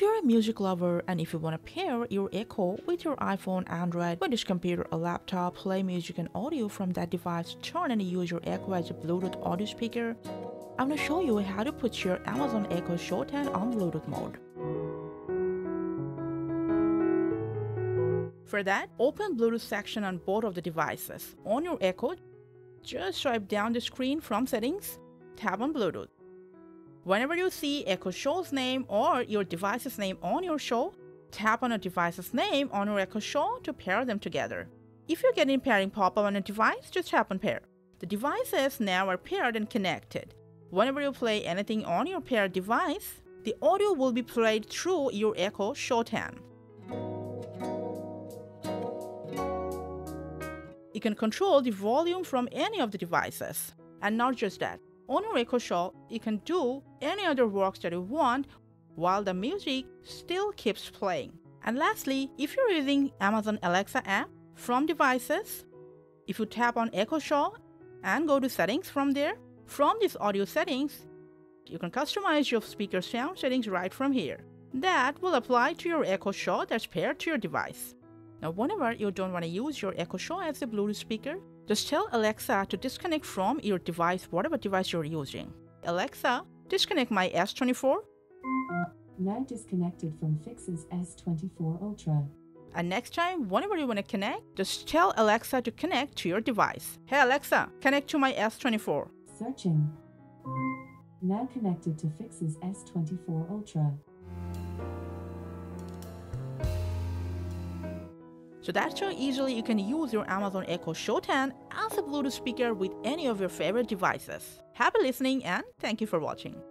If you're a music lover and if you want to pair your Echo with your iPhone, Android, Windows computer or laptop, play music and audio from that device, turn and use your Echo as a Bluetooth audio speaker, I'm going to show you how to put your Amazon Echo Show 10 on Bluetooth mode. For that, open Bluetooth section on both of the devices. On your Echo, just swipe down the screen from settings, tap on Bluetooth. Whenever you see Echo Show's name or your device's name on your show, tap on a device's name on your Echo Show to pair them together. If you're getting pairing pop-up on a device, just tap on pair. The devices now are paired and connected. Whenever you play anything on your paired device, the audio will be played through your Echo Show 10. You can control the volume from any of the devices. And not just that, on your Echo Show, you can do any other works that you want while the music still keeps playing. And lastly, if you're using Amazon Alexa app from devices, if you tap on Echo Show and go to settings from there, from these audio settings, you can customize your speaker sound settings right from here. That will apply to your Echo Show that's paired to your device. Now, whenever you don't want to use your Echo Show as a Bluetooth speaker, just tell Alexa to disconnect from your device, whatever device you're using. Alexa, disconnect my S24. Now disconnected from Fixes S24 Ultra. And next time, whenever you want to connect, just tell Alexa to connect to your device. Hey Alexa, connect to my S24. Searching. Now connected to Fixes S24 Ultra. So that's how easily you can use your Amazon Echo Show 10 as a Bluetooth speaker with any of your favorite devices. Happy listening and thank you for watching.